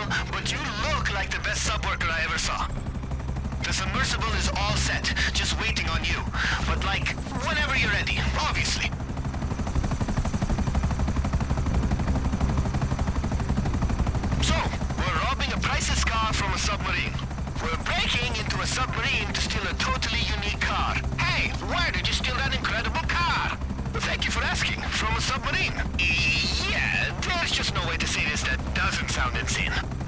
Will, but you look like the best sub worker I ever saw. The submersible is all set, just waiting on you. But like, whenever you're ready, obviously. So, we're robbing a priceless car from a submarine. We're breaking into a submarine to steal a totally unique car. Hey, where did you steal that incredible car? Thank you for asking. From a submarine. Yeah, there's way to say this that doesn't sound insane.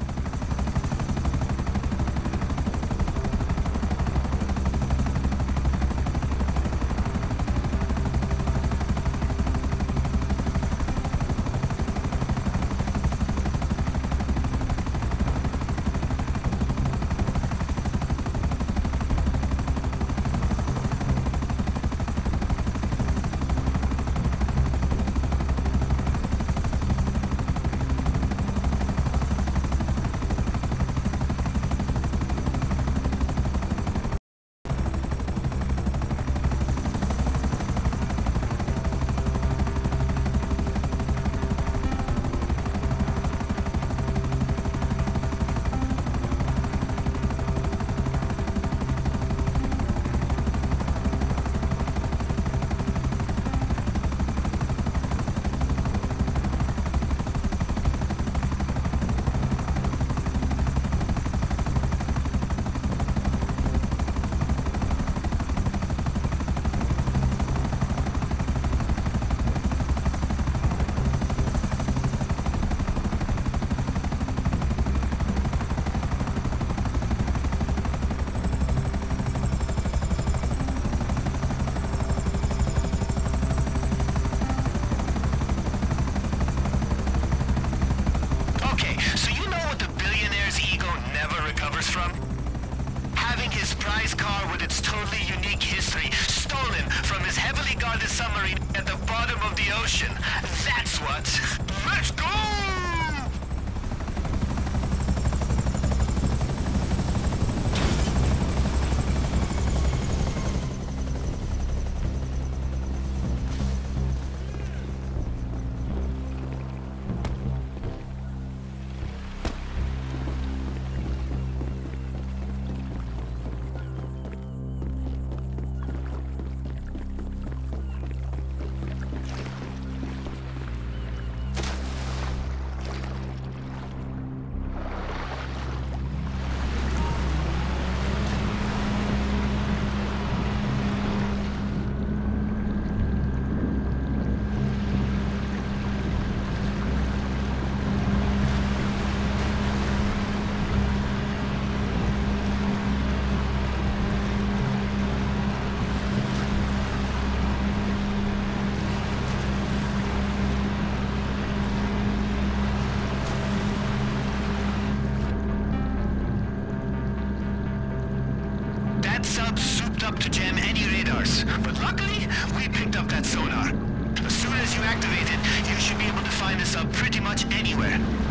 Much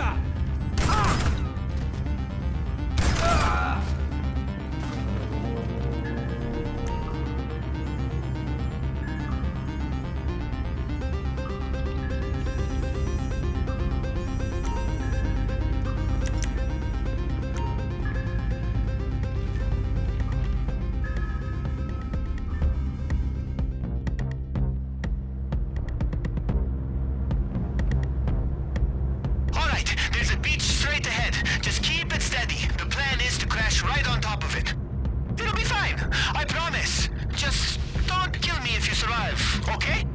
de survive, okay?